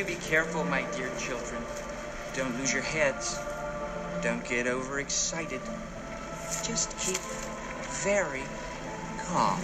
do be careful, my dear children. Don't lose your heads. Don't get overexcited. Just keep very calm.